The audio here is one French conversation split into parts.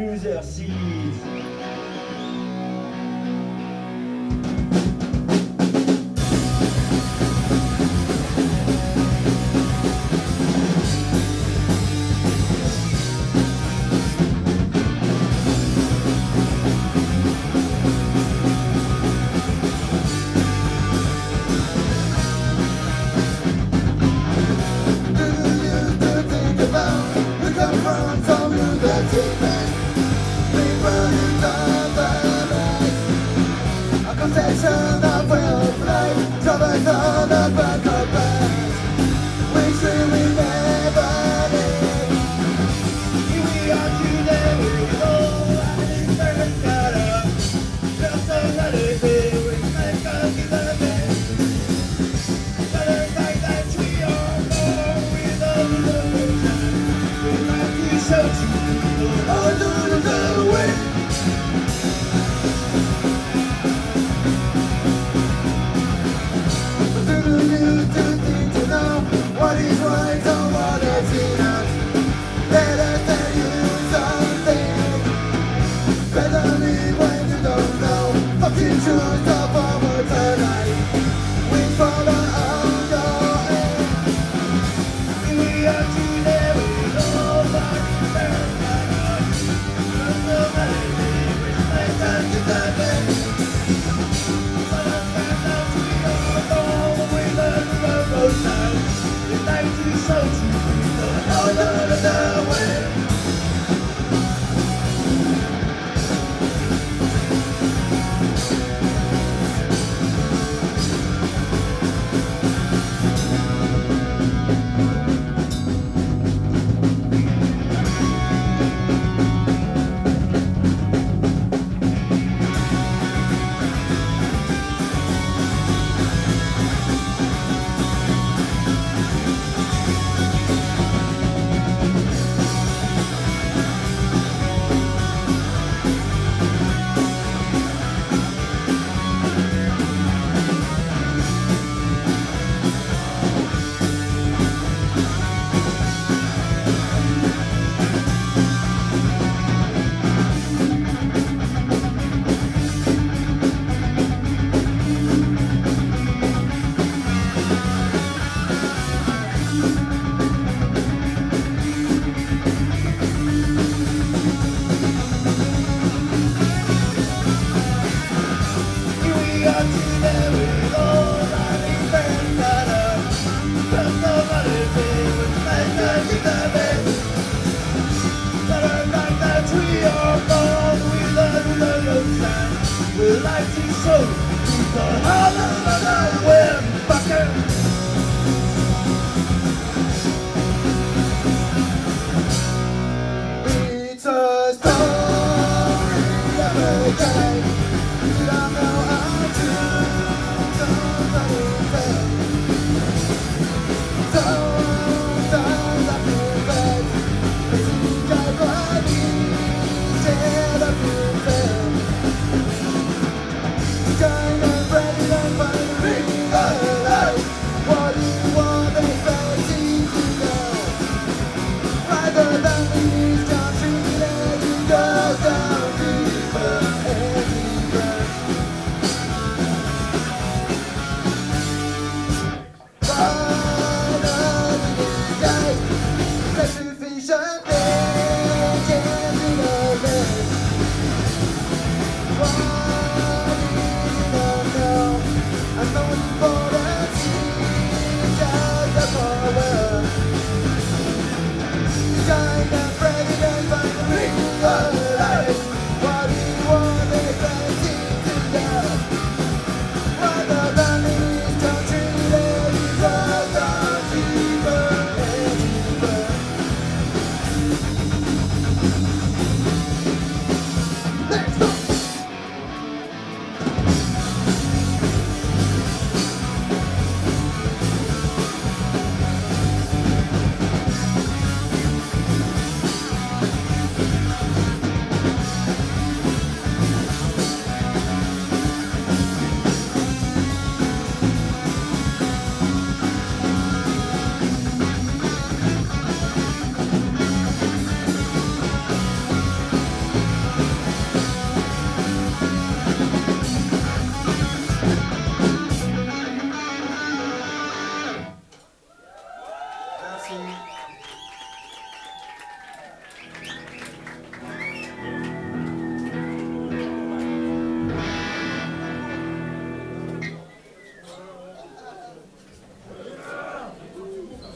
losers.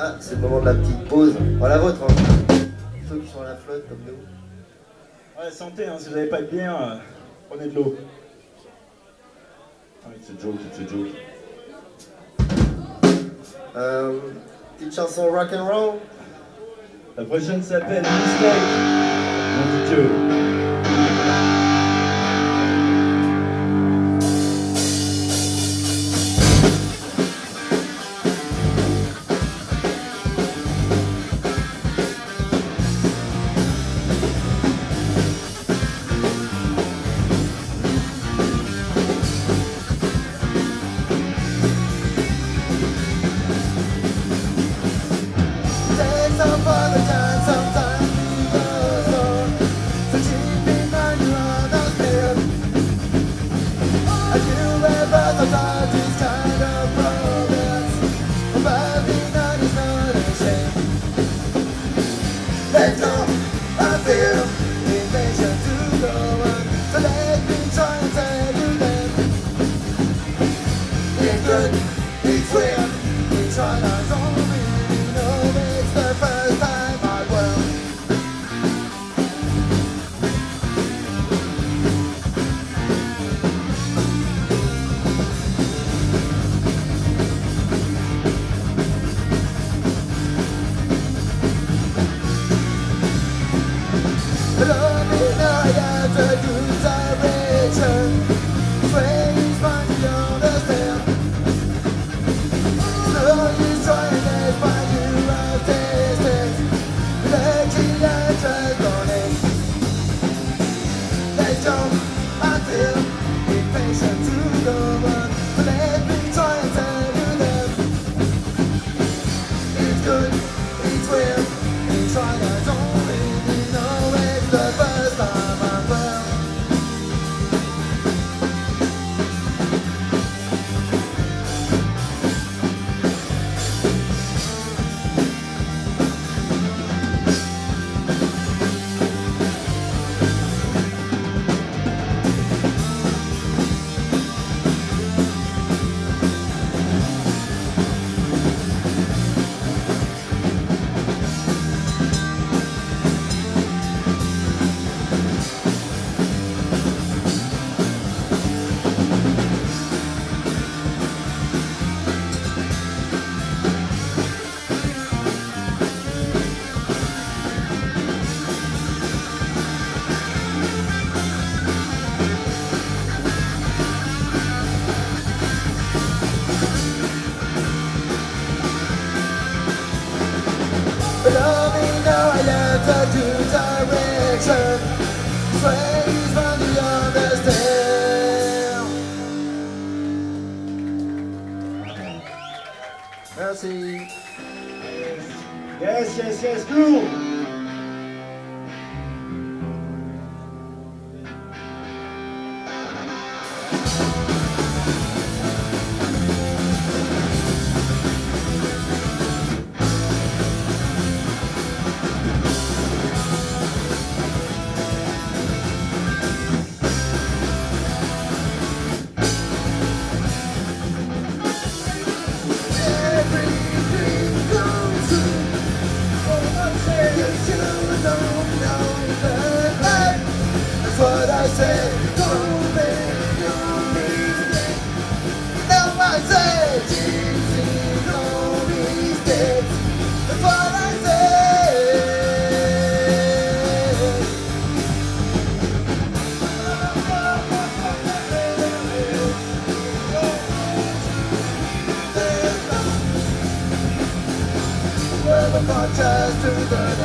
Ah, c'est le moment de la petite pause. Oh, votre. vôtre, hein. Ceux qui sont à la flotte, comme nous. Ah, santé, hein, si vous n'avez pas de bière, euh, prenez de l'eau. Ah, oui, c'est joke, c'est joke. Euh, petite chanson rock and roll. La prochaine s'appelle Mistake. Mon Dieu.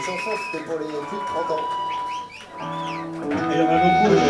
Cette chanson, c'était pour les plus de 30 ans. Et il y en a beaucoup. Euh,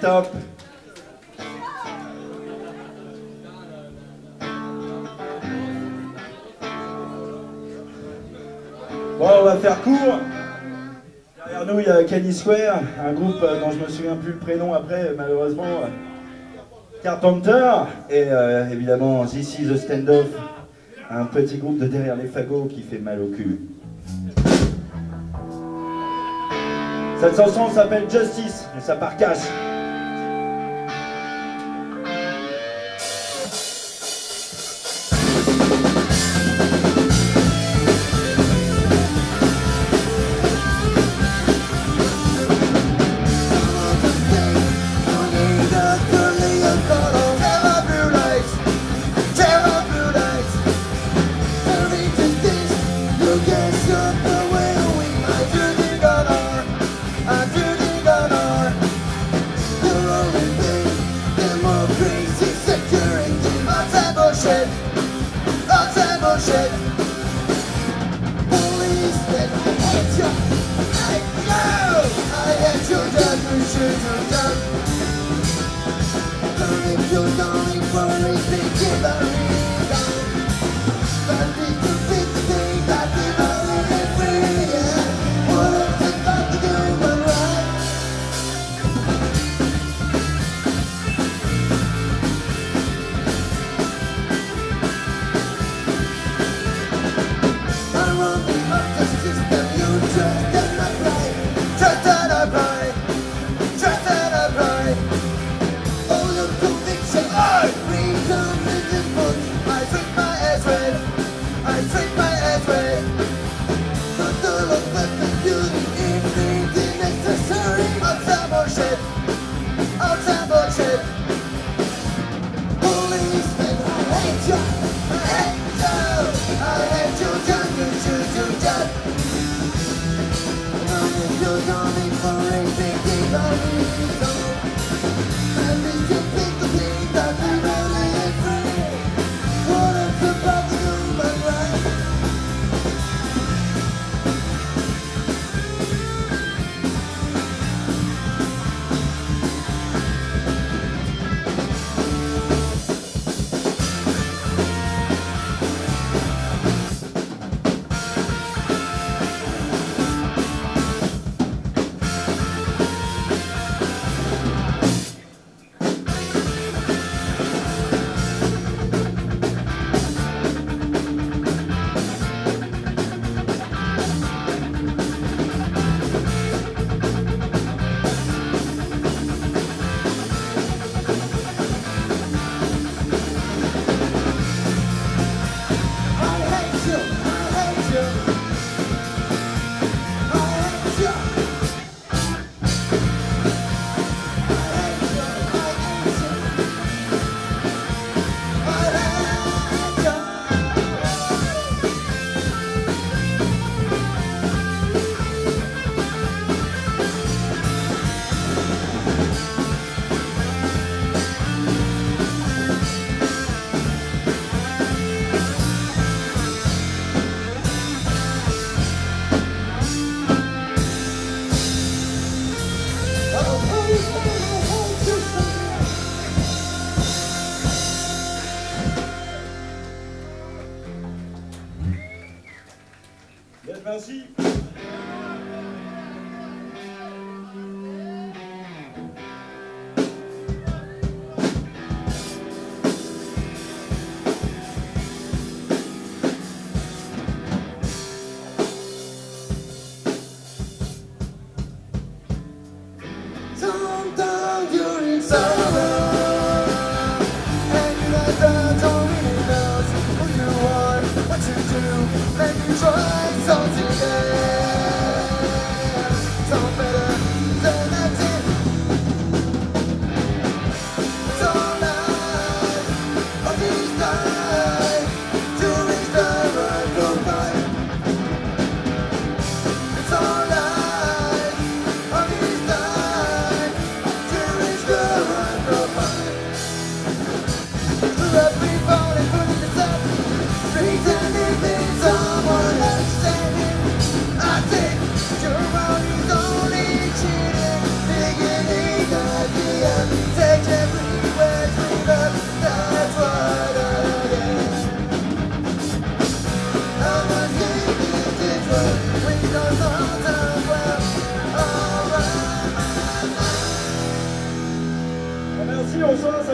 top. Bon, on va faire court. Derrière nous, il y a Kenny Square, un groupe dont je me souviens plus le prénom après, malheureusement. Carpenter et euh, évidemment ici The Standoff, un petit groupe de derrière les fagots qui fait mal au cul. Cette chanson s'appelle Justice et ça part casse.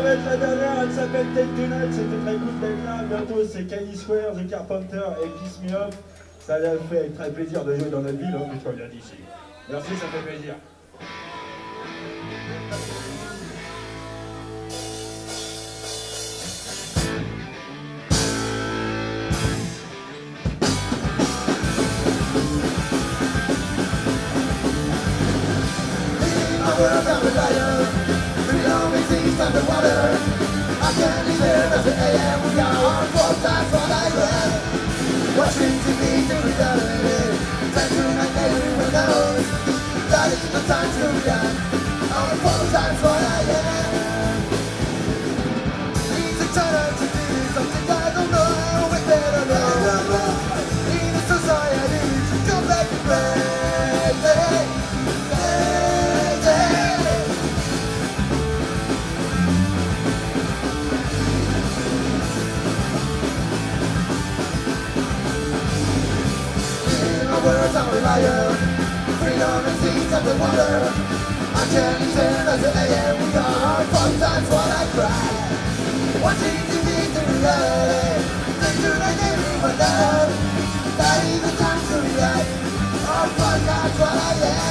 la dernière, elle s'appelle Take Tonight, c'était très cool d'être là, bientôt c'est Kanye Square, The Carpenter et Kiss Me Up. Ça a fait très plaisir de jouer dans notre ville, hein, mais toi bien d'ici. Merci, ça fait plaisir. volta, volta. the water Until you turn us an AM card Four times I cry, Watching you beat the reality Think you like they leave my love That is the time to react Oh, fuck, that's I am.